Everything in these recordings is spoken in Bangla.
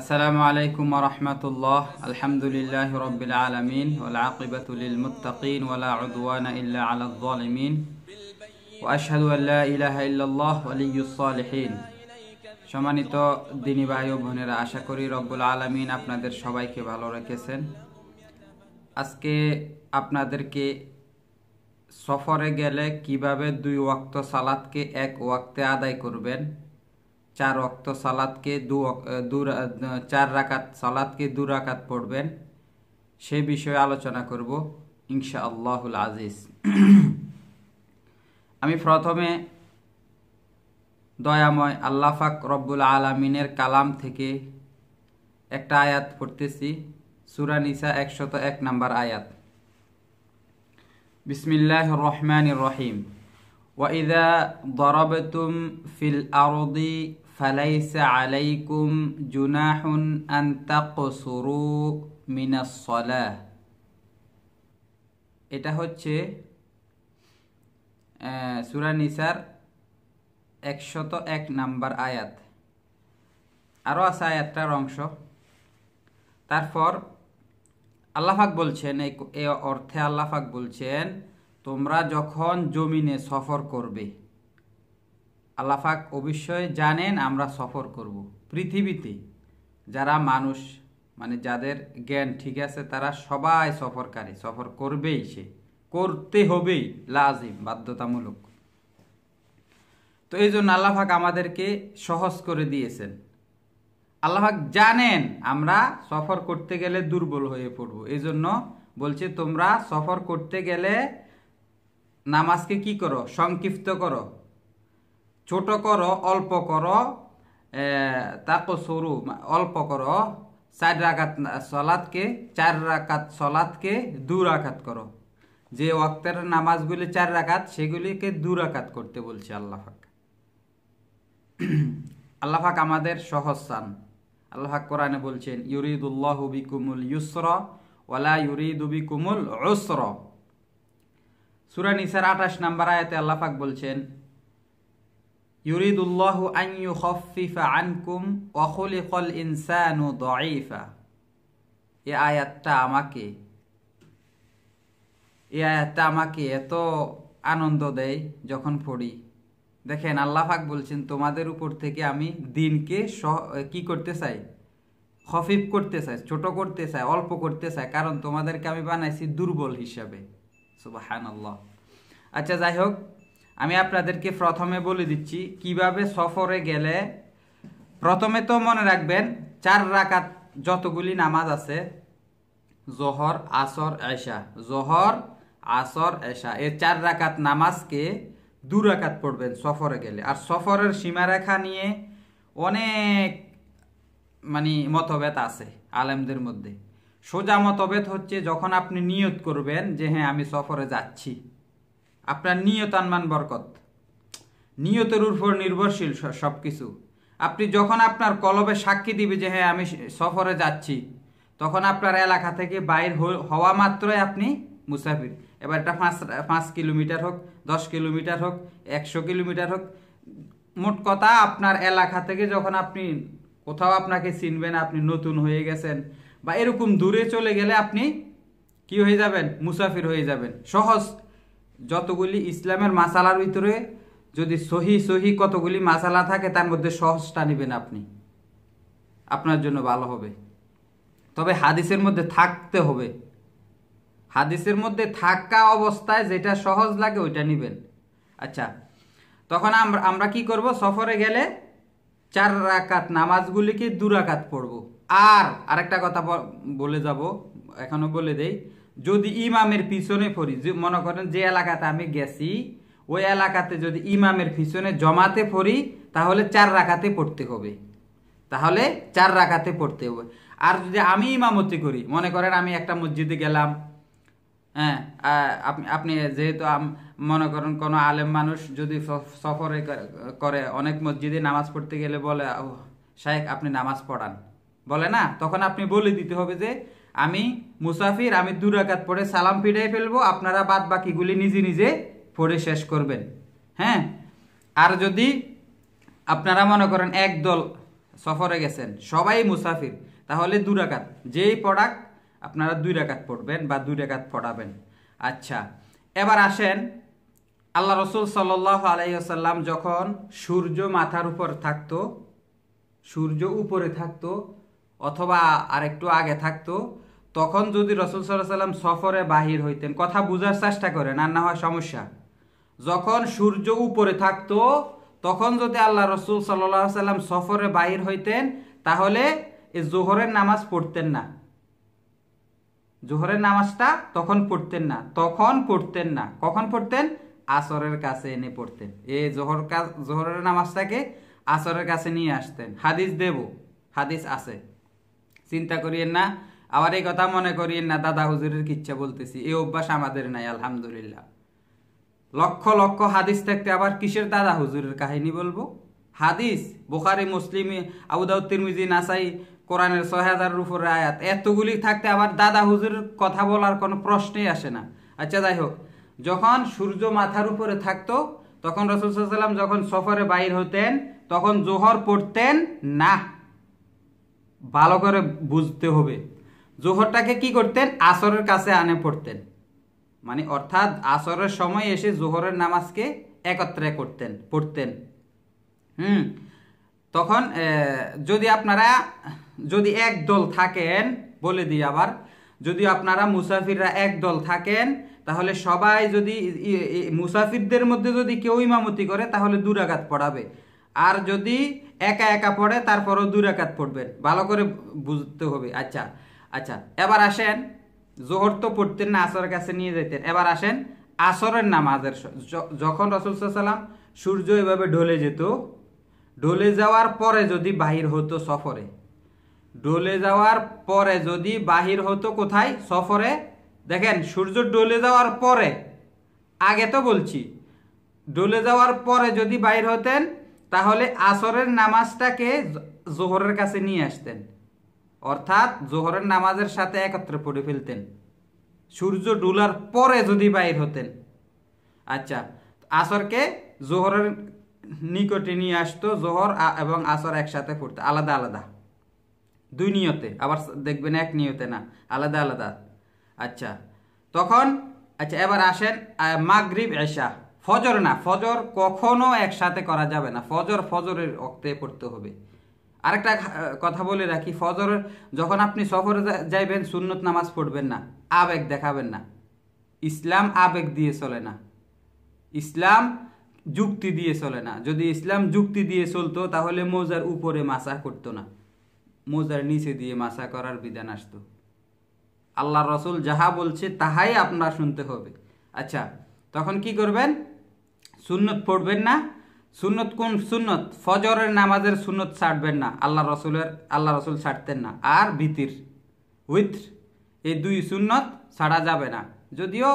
আসসালামু আলাইকুম রহমতুল্লাহ। আলহামদুলিল্লাহ রবিল আলমিন ওলাকিবতুলিল মুতাকিন ওলা উদওয়ানা ইল্লা আলাদ্দালিমিন ওয়াশহাদু আল্লা ইলাহা ইল্লাল্লাহ ওয়ালিয়ুসসালিহিন সম্মানিত দিনী ভাই ও বোনেরা, আশা করি রব্বুল আলমিন আপনাদের সবাইকে ভালো রেখেছেন। আজকে আপনাদেরকে সফরে গেলে কীভাবে দুই ওয়াক্ত সালাদকে এক ওয়াক্তে আদায় করবেন চার ওয়াক্ত সালাদকে দু ওয়াক- আহ, দু রা- আহ, চার রাকাত সালাদকে দু রাকাত পড়বেন সেই বিষয়ে আলোচনা করব ইনশা আল্লাহুল আজিজ আমি প্রথমে দয়াময় আল্লাফাক রব্বুল আলমিনের কালাম থেকে একটা আয়াত পড়তেছি সুরা নিসা একশত এক নাম্বার আয়াত বিসমিল্লাহ রহমান রহিম وإذا ضربتم في الأرض فليس عليكم جناح أن تقصروا من الصلاة এটা হচ্ছে সুরা নিসার একশত এক নাম্বার আয়াত আরও আছে আয়াতটার অংশ তারপর আল্লাহাক বলছেন এই এই অর্থে আল্লাহাক বলছেন তোমরা যখন জমিনে সফর করবে আল্লাহাক অবশ্যই জানেন, আমরা সফর করব। পৃথিবীতে যারা মানুষ মানে যাদের জ্ঞান ঠিক আছে, তারা সবাই সফরকারী, সফর করবেই সে। করতে হবেই, লাজিম, বাধ্যতামূলক। তো এই জন্য আল্লাহাক আমাদেরকে সহজ করে দিয়েছেন। আল্লাহাক জানেন, আমরা সফর করতে গেলে দুর্বল হয়ে পড়ব। এই জন্য বলছে, তোমরা সফর করতে গেলে নামাজকে কি করো? সংক্ষিপ্ত করো। ছোট করো, অল্প করো তাকো সরু অল্প করো, চার রাকাত সলাদকে চার রাকাত সলাদকে দু রাকাত করো। যে ওয়াক্তের নামাজগুলি চার রাকাত, সেগুলিকে দু রাকাত করতে বলছে আল্লাহাক আল্লাহাক আমাদের সহজ চান আল্লাহাক কোরআনে বলছেন, ইউরিদুল্লাহ বিকুমুল ইউসর ওয়ালা ইউরিদু বিকুমুল উসর। সুরা নিসার আঠাশ নাম্বার আয়াতে আল্লাহাক বলছেন ইউরিদুল্লাহ আন ইউখাফফিফা আনকুম ওয়া খুলিকাল ইনসানু দাঈফা। এই আয়াতটা আমাকে এই আয়াতটা আমাকে এত আনন্দ দেয় যখন পড়ি। দেখেন আল্লাহাক বলছেন, তোমাদের উপর থেকে আমি দিনকে কি করতে চাই? খফিফ করতে চাই, ছোট করতে চাই, অল্প করতে চাই, কারণ তোমাদেরকে আমি বানাইছি দুর্বল হিসাবে। আল্লাহ আচ্ছা যাই হোক আমি আপনাদেরকে প্রথমে বলে দিচ্ছি, কীভাবে সফরে গেলে প্রথমে তো মনে রাখবেন, চার রাকাত যতগুলি নামাজ আছে, জোহর, আসর, এশা। জোহর, আসর, এশা। এই চার রাকাত নামাজকে দু রাকাত পড়বেন সফরে গেলে। আর সফরের সীমারেখা নিয়ে অনেক মানে মতভেদ আছে আলেমদের মধ্যে। সোজা মতভেদ হচ্ছে যখন আপনি নিয়ত করবেন যে হ্যাঁ আমি সফরে যাচ্ছি। আপনার নিয়ত আনমান বরকত। নিয়তের উপর নির্ভরশীল সব কিছু আপনি যখন আপনার কলবে সাক্ষী দিবে যে হ্যাঁ আমি সফরে যাচ্ছি, তখন আপনার এলাকা থেকে বাইর হওয়া মাত্রই আপনি মুসাফির। এবার এটা পাঁচ পাঁচ কিলোমিটার হোক, দশ কিলোমিটার হোক, একশো কিলোমিটার হোক, মোট কথা আপনার এলাকা থেকে যখন আপনি কোথাও আপনাকে চিনবেন, আপনি নতুন হয়ে গেছেন, বা এরকম দূরে চলে গেলে আপনি কি হয়ে যাবেন? মুসাফির হয়ে যাবেন। সহজ যতগুলি ইসলামের মাসালার ভিতরে যদি সহি সহি কতগুলি মাসালা থাকে, তার মধ্যে সহজটা নেবেন আপনি। আপনার জন্য ভালো হবে। তবে হাদিসের মধ্যে থাকতে হবে। হাদিসের মধ্যে থাকা অবস্থায় যেটা সহজ লাগে, ওইটা নেবেন। আচ্ছা তখন আমরা আমরা কি করব? সফরে গেলে চার রাকাত নামাজগুলিকে দু রাকাত পড়ব। আর আরেকটা কথা বলে যাব, এখনও বলে দেই। যদি ইমামের পিছনে পড়ি মনে করেন যে এলাকাতে আমি গেছি, ওই এলাকাতে যদি ইমামের পিছনে জমাতে পড়ি তাহলে চার রাকাতে পড়তে হবে। তাহলে চার রাকাতে পড়তে হবে। আর যদি আমি ইমামতি করি, মনে করেন আমি একটা মসজিদে গেলাম হ্যাঁ আপনি আপনি যেহেতু মনে করেন কোনো আলেম মানুষ যদি সফরে করে, অনেক মসজিদে নামাজ পড়তে গেলে বলে শাহেক আপনি নামাজ পড়ান। বলে না? তখন আপনি বলে দিতে হবে যে আমি মুসাফির, আমি দুরাকাত পড়ে সালাম ফিরাই ফেলব, আপনারা বাদ বাকিগুলি নিজে নিজে পড়ে শেষ করবেন। হ্যাঁ? আর যদি আপনারা মনে করেন একদল সফরে গেছেন, সবাই মুসাফির, তাহলে দু রাকাত, যেই পড়াক আপনারা দুই রাকাত পড়বেন বা দুই রাকাত পড়াবেন। আচ্ছা এবার আসেন আল্লাহ রসুল সাল্লাহ আলাইসাল্লাম যখন সূর্য মাথার উপর থাকতো, সূর্য উপরে থাকতো অথবা আরেকটু আগে থাকতো, তখন যদি রসুল সাল্লাহ সাল্লাম সফরে বাহির হইতেন, কথা বুঝার চেষ্টা করেন, আর না হয় সমস্যা। যখন সূর্য উপরে থাকতো, তখন যদি আল্লাহ রসুল সাল্লাহ সাল্লাম সফরে বাহির হইতেন, তাহলে এই জোহরের নামাজ পড়তেন না। জোহরের নামাজটা তখন পড়তেন না, তখন পড়তেন না। কখন পড়তেন? আসরের কাছে এনে পড়তেন। এই জোহর জোহরের নামাজটাকে আসরের কাছে নিয়ে আসতেন। হাদিস দেব, হাদিস আছে। চিন্তা করিয়েন না। আবার এই কথা মনে করিয়েন না, দাদা হুজুরের কিচ্ছা বলতেছি, এই অভ্যাস আমাদের নাই, আলহামদুলিল্লাহ। লক্ষ লক্ষ হাদিস থাকতে আবার কিসের দাদা হুজুরের কাহিনী বলব? হাদিস, বোখারি, মুসলিম, আবুদাউদ, তিরমিজি, নাসাই, কোরআনের ছয় হাজারের উপরে আয়াত, এতগুলি থাকতে আবার দাদা হুজুরের কথা বলার কোনো প্রশ্নই আসে না। আচ্ছা যাই হোক, যখন সূর্য মাথার উপরে থাকতো, তখন রসুলাম যখন সফরে বাইর হতেন, তখন জোহর পড়তেন না। ভালো করে বুঝতে হবে। জোহরটাকে কি করতেন? আসরের কাছে আনে পড়তেন। মানে অর্থাৎ আসরের সময় এসে জোহরের নামাজকে একত্রে করতেন, পড়তেন। হুম? তখন যদি আপনারা, যদি এক দল থাকেন, বলে দিই আবার, যদি আপনারা মুসাফিররা এক দল থাকেন, তাহলে সবাই যদি মুসাফিরদের মধ্যে যদি কেউ ইমামতি করে, তাহলে দুরাঘাত পড়াবে। আর যদি একা একা পড়ে, তারপরও দুরাঘাত পড়বেন। ভালো করে বুঝতে হবে। আচ্ছা আচ্ছা এবার আসেন। জোহর তো পড়তেন না, আসরের কাছে নিয়ে যেতেন এবার আসেন আসরের নামাজের যখন রসুল সাল্লাম সূর্য এভাবে ঢলে যেত, ঢলে যাওয়ার পরে যদি বাহির হতো সফরে ডলে যাওয়ার পরে যদি বাহির হতো কোথায়? সফরে। দেখেন, সূর্য ডলে যাওয়ার পরে, আগে তো বলছি ডলে যাওয়ার পরে যদি বাহির হতেন তাহলে আসরের নামাজটাকে জোহরের কাছে নিয়ে আসতেন। অর্থাৎ জোহরের নামাজের সাথে একত্রে পড়ে ফেলতেন। সূর্য ডুলার পরে যদি বাইর হতেন। আচ্ছা আসরকে জোহরের নিকটে নিয়ে আসতো, জোহর এবং আসর একসাথে পড়তে, আলাদা আলাদা। দুই নিয়তে, আবার দেখবেন এক নিয়তে না, আলাদা আলাদা। আচ্ছা তখন আচ্ছা এবার আসেন মাগরিব, এশা। ফজর না, ফজর কখনো একসাথে করা যাবে না। ফজর ফজরের অক্তে পড়তে হবে। আরেকটা কথা বলে রাখি, ফজর যখন আপনি সফরে যাইবেন, সুন্নত নামাজ পড়বেন না, আবেগ দেখাবেন না। ইসলাম আবেগ দিয়ে চলে না। ইসলাম যুক্তি দিয়ে চলে না। যদি ইসলাম যুক্তি দিয়ে চলতো, তাহলে মোজার উপরে মাসা করতো না। মোজার নিচে দিয়ে মাসা করার বিধান আসতো। আল্লাহ রসুল যাহা বলছে, তাহাই আপনার শুনতে হবে। আচ্ছা তখন কি করবেন? সুন্নত পড়বেন না। সুন্নত কোন সুন্নত? ফজরের নামাজের সুন্নত ছাড়বেন না। আল্লাহ রসুলের আল্লাহ রসুল ছাড়তেন না। আর ভিতির। উইথ এই দুই সুন্নত ছাড়া যাবে না। যদিও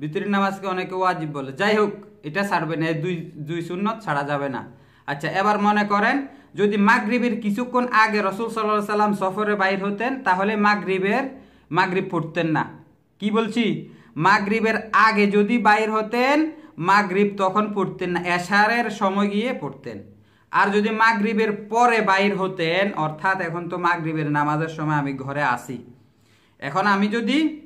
ভিতরের নামাজকে অনেকে ওয়াজিব বলে। যাই হোক, এটা ছাড়বে না। এই দুই দুই সুন্নত ছাড়া যাবে না। আচ্ছা এবার মনে করেন, যদি মাগরিবের কিছুক্ষণ আগে রসুল সাল্লাহ সাল্লাম সফরে বাইর হতেন, তাহলে মাগরিবের মাগরিব পড়তেন না। কি বলছি? মাগরিবের আগে যদি বাইর হতেন মাগরিব তখন পড়তেন না, এশারের সময় গিয়ে পড়তেন। আর যদি মাগরিবের পরে বাইর হতেন, অর্থাৎ এখন তো মাগরিবের নামাজের সময় আমি ঘরে আসি। এখন আমি যদি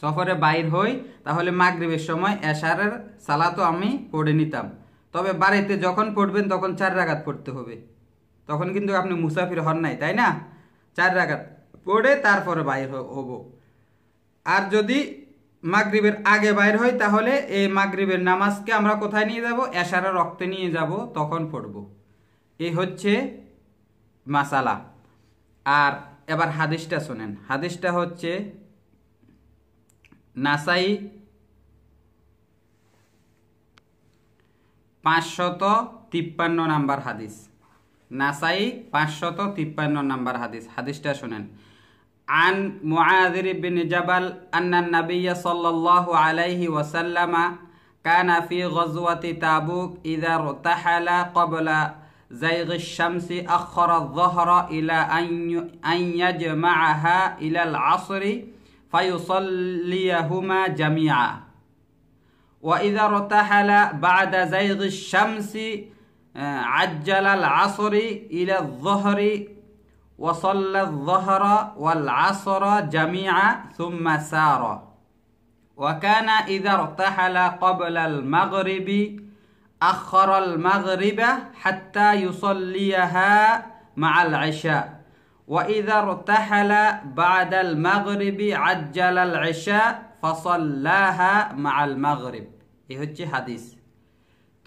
সফরে বাইর হই, তাহলে মাগরিবের সময় এশারের সালাতো আমি পড়ে নিতাম। তবে বাড়িতে যখন পড়বেন, তখন চার রাগাত পড়তে হবে। তখন কিন্তু আপনি মুসাফির হন নাই, তাই না? চার রাগাত পড়ে তারপরে বাইর হব। আর যদি মাগরিবের আগে বাইর হয়, তাহলে এই মাগরিবের নামাজকে আমরা কোথায় নিয়ে যাব? এশারা রক্তে নিয়ে যাব, তখন পড়ব। এই হচ্ছে মাসালা। আর এবার হাদিসটা শোনেন। হাদিসটা হচ্ছে নাসাই পাঁচশত তিপ্পান্ন নাম্বার হাদিস। নাসাই পাঁচশত তিপ্পান্ন নাম্বার হাদিস। হাদিসটা শোনেন। عن معاذ بن جبل أن النبي صلى الله عليه وسلم كان في غزوة تابوك إذا ارتحل قبل زيغ الشمس أخر الظهر إلى أن يجمعها إلى العصر فيصليهما جميعا. وإذا ارتحل بعد زيغ الشمس عجل العصر إلى الظهر وصلى الظهر والعصر جميعا ثم سار وكان إذا ارتحل قبل المغرب أخر المغرب حتى يصليها مع العشاء وإذا ارتحل بعد المغرب عجل العشاء فصلاها مع المغرب এই হচ্ছে হাদিস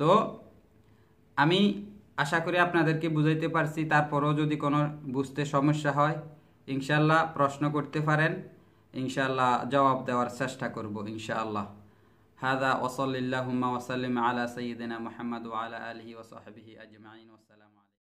তো আমি আশা করি আপনাদেরকে বুঝাইতে পারছি, তারপরেও যদি কোনো বুঝতে সমস্যা হয় ইনশাল্লাহ প্রশ্ন করতে পারেন ইনশাল্লাহ জবাব দেওয়ার চেষ্টা করব, ইনশাআল্লাহ। হাদা ওসলিল্লাহুম্মা ওসালিম আলা সঈদিনা মোহাম্মদ আলা আলহি ওসহাবিহি আজমাইন ওসালাম